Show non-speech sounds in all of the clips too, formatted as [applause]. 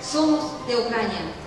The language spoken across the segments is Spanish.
somos de Ucrania.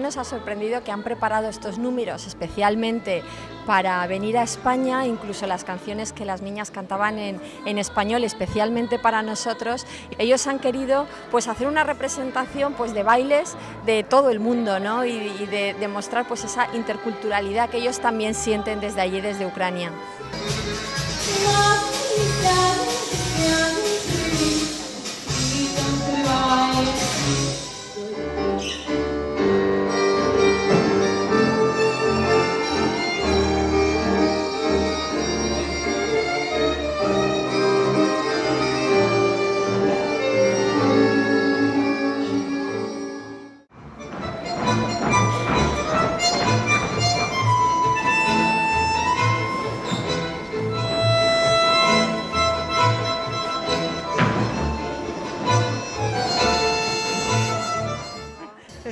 Nos ha sorprendido que han preparado estos números especialmente para venir a España, incluso las canciones que las niñas cantaban en, español, especialmente para nosotros. Ellos han querido pues, hacer una representación pues, de bailes de todo el mundo ¿no? y, y de pues, esa interculturalidad que ellos también sienten desde allí, desde Ucrania.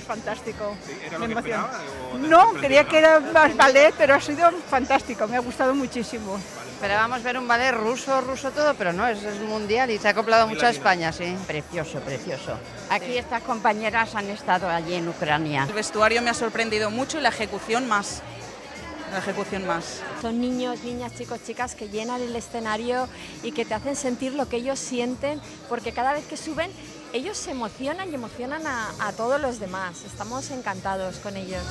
Fantástico. Sí, ¿Era lo Me que esperaba? o No, quería que era más ballet, pero ha sido fantástico, me ha gustado muchísimo. Esperábamos ver un ballet ruso, ruso todo, pero no, es, es mundial y se ha acoplado mucho a. España, sí. Precioso, precioso. Aquí estas compañeras han estado allí en Ucrania. El vestuario me ha sorprendido mucho y la ejecución más. La ejecución más. Son niños, niñas, chicos, chicas que llenan el escenario y que te hacen sentir lo que ellos sienten, porque cada vez que suben, ellos se emocionan y emocionan a, a todos los demás. Estamos encantados con ellos.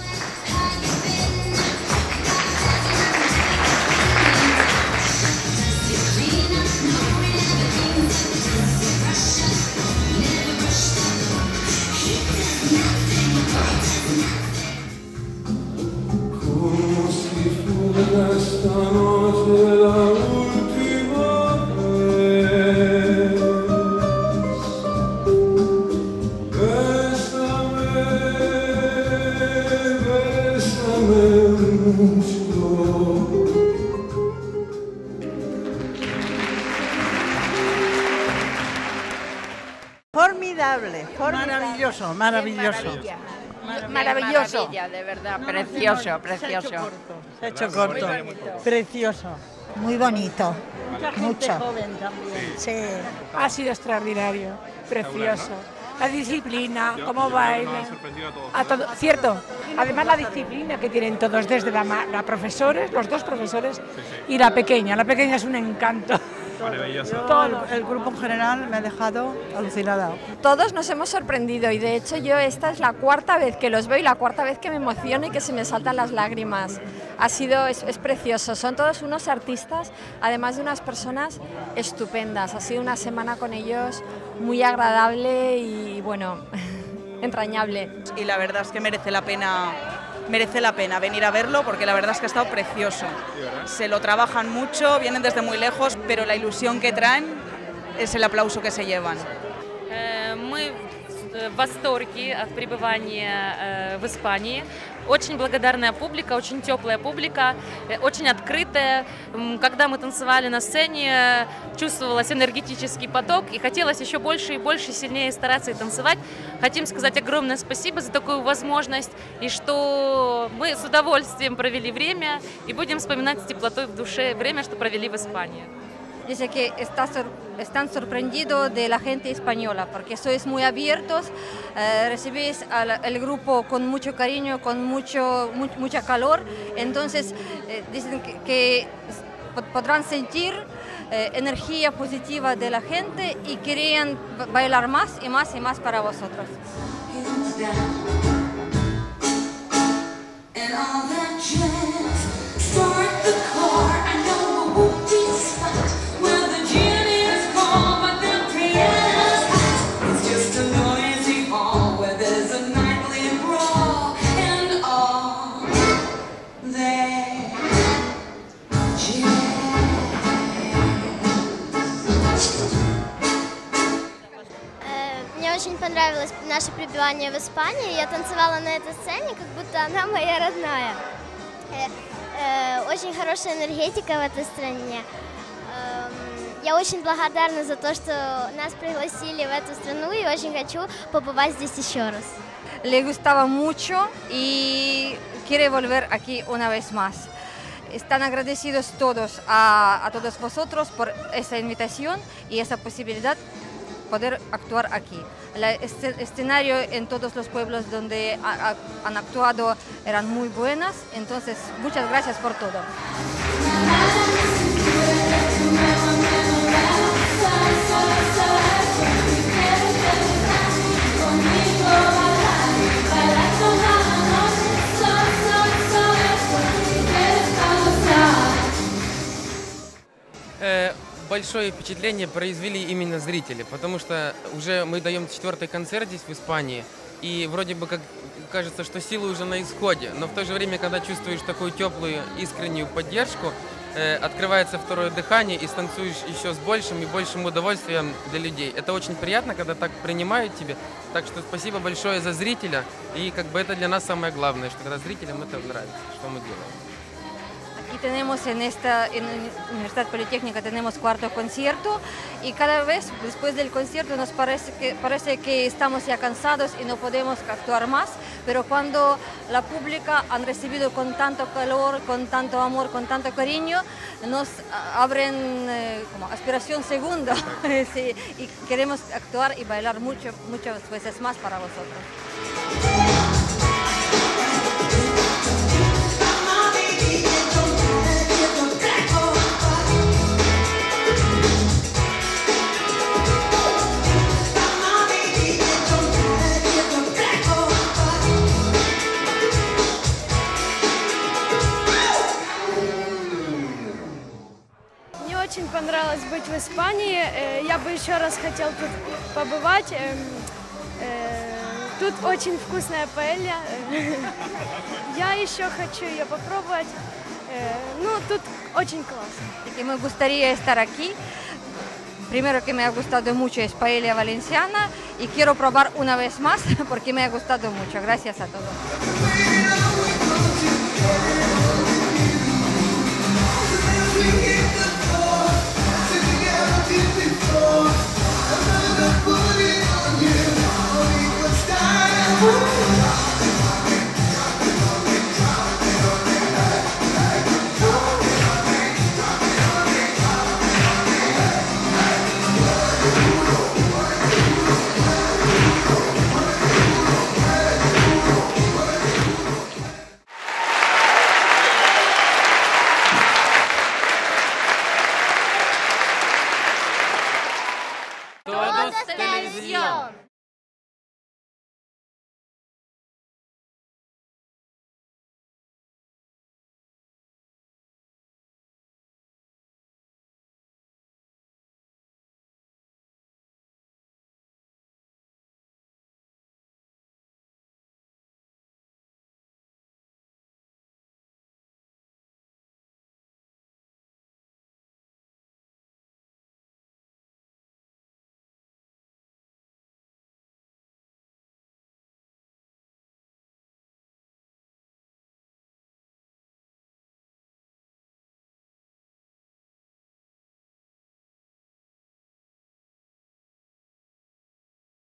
Formidable, Maravilloso, maravilloso. Maravilloso. de verdad, precioso, precioso. Se ha hecho corto, precioso. Muy bonito, mucho. joven también. Sí. Ha sido extraordinario, precioso. La disciplina, Yo- cómo bailan. a todos. A todo, cierto. Además la disciplina que tienen todos, desde la, ma- la profesores, los dos profesores y la pequeña. La pequeña es un encanto. Maravilloso. Todo el, el grupo en general me ha dejado alucinada. Todos nos hemos sorprendido y de hecho yo esta es la cuarta vez que los veo y la cuarta vez que me emociono y que se me saltan las lágrimas. Ha sido, es, es precioso, son todos unos artistas, además de unas personas estupendas. Ha sido una semana con ellos muy agradable y bueno, [laughs] entrañable. Y la verdad es que merece la pena merece la pena venir a verlo porque la verdad es que ha estado precioso. Se lo trabajan mucho, vienen desde muy lejos, pero la ilusión que traen es el aplauso que se llevan. Eh, в восторге от пребывания э, в Испании. Очень благодарная публика, очень теплая публика, э, очень открытая. Когда мы танцевали на сцене, э, чувствовалось энергетический поток, и хотелось еще больше и больше, сильнее стараться и танцевать. Хотим сказать огромное спасибо за такую возможность, и что мы с удовольствием провели время, и будем вспоминать с теплотой в душе время, что провели в Испании. Dice que están sorprendidos de la gente española porque sois muy abiertos, eh, recibís al el grupo con mucho cariño, con mucho, mu- mucha calor, entonces eh, dicen que, que pod- podrán sentir eh, energía positiva de la gente y querían ba- bailar más y más y más para vosotros. Мне очень понравилось наше пребывание в Испании. Я танцевала на этой сцене, как будто она моя родная. Э, э, Очень хорошая энергетика в этой стране. Эм, Я очень благодарна за то, что нас пригласили в эту страну и очень хочу побывать здесь еще раз. Le gustaba mucho y quiere volver aquí una vez más. Están agradecidos todos a, todos vosotros por esa invitación y esa posibilidad poder actuar aquí. El escenario en todos los pueblos donde ha- ha- han actuado eran muy buenas, entonces muchas gracias por todo. Большое впечатление произвели именно зрители, потому что уже мы даем четвертый концерт здесь в Испании, и вроде бы как кажется, что силы уже на исходе, но в то же время, когда чувствуешь такую теплую, искреннюю поддержку, э, открывается второе дыхание и станцуешь еще с большим и большим удовольствием для людей. Это очень приятно, когда так принимают тебя. Так что спасибо большое за зрителя, и как бы это для нас самое главное, что когда зрителям это нравится, что мы делаем. Aquí tenemos en esta en Universidad Politécnica tenemos cuarto concierto y cada vez después del concierto nos parece que parece que estamos ya cansados y no podemos actuar más, pero cuando la pública han recibido con tanto calor, con tanto amor, con tanto cariño, nos abren eh, como aspiración segunda [laughs] y queremos actuar y bailar mucho muchas veces más para vosotros. Очень понравилось быть в Испании. Э, Я бы еще раз хотел тут побывать. Эм, э, Тут очень вкусная паэлья. Я еще хочу ее попробовать. Э, Ну, тут очень классно. y que me gustaría estar aquí. Primero que me ha gustado mucho es paella valenciana y quiero probar una vez más porque me ha gustado mucho. Gracias a todos. before. I know that bullet on you.